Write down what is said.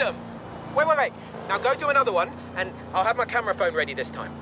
awesome. Wait, wait, wait. Now go do another one, and I'll have my camera phone ready this time.